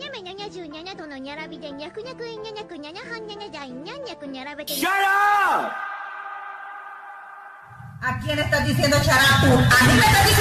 ña Shut up! ¿A quién estás diciendo charapu? ¿A mí me estás diciendo?